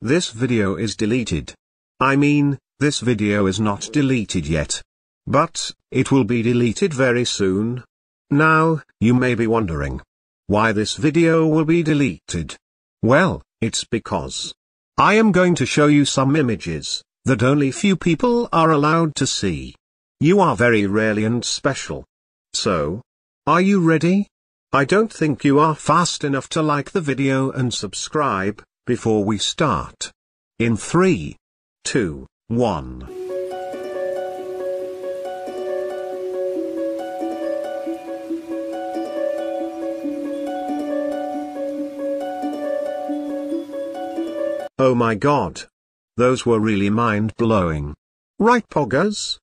this video is deleted. I mean, this video is not deleted yet. But, it will be deleted very soon. Now, you may be wondering. Why this video will be deleted? Well, it's because. I am going to show you some images, that only few people are allowed to see. You are very rarely and special. So, are you ready? I don't think you are fast enough to like the video and subscribe, before we start. In 3, 2, 1. Oh my god. Those were really mind-blowing. Right poggers?